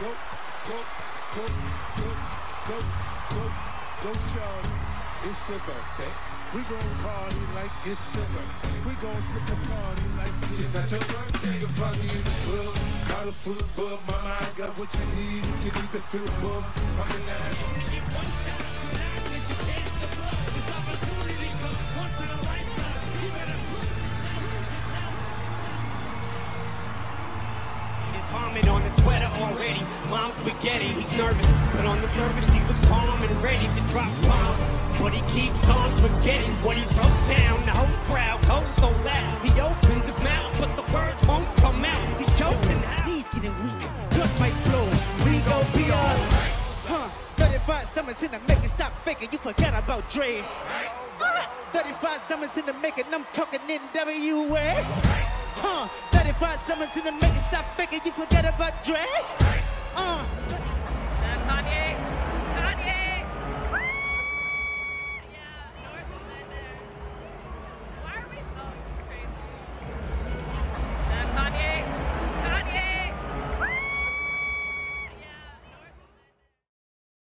go, go, go, go, go, go, go, Charlie. It's your birthday. We gon' party like it's your birthday. We gon' sip and party like it's, it's not your birthday. You find me in the club, collar full of bug. Mama, I got what you need if you need to feel the buzz. I'm in that. Vomit on the sweater already. Mom's spaghetti, he's nervous, but on the surface he looks calm and ready to drop bombs. But he keeps on forgetting what he wrote down. The whole crowd goes so loud. He opens his mouth, but the words won't come out. He's choking. Knees getting weak. Blood might flow. We go be alright. Huh. 35 summers in the making. Stop faking. You forgot about Dre. Ah, 35 summers in the making. I'm talking NWA. Huh. 35 summers in the making. Stop faking. You forget about Dre. Uh.